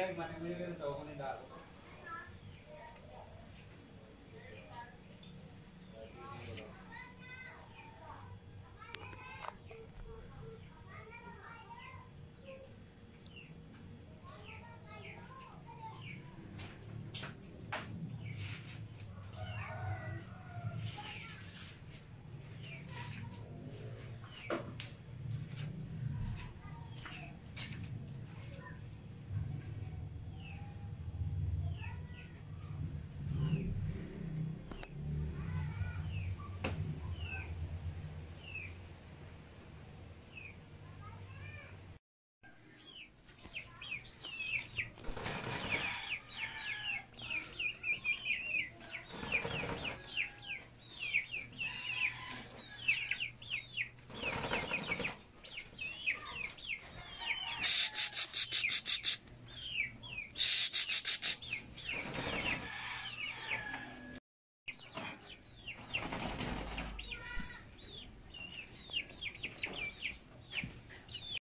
বিধায়ক মানে মিলে গেলে তখনই ডাক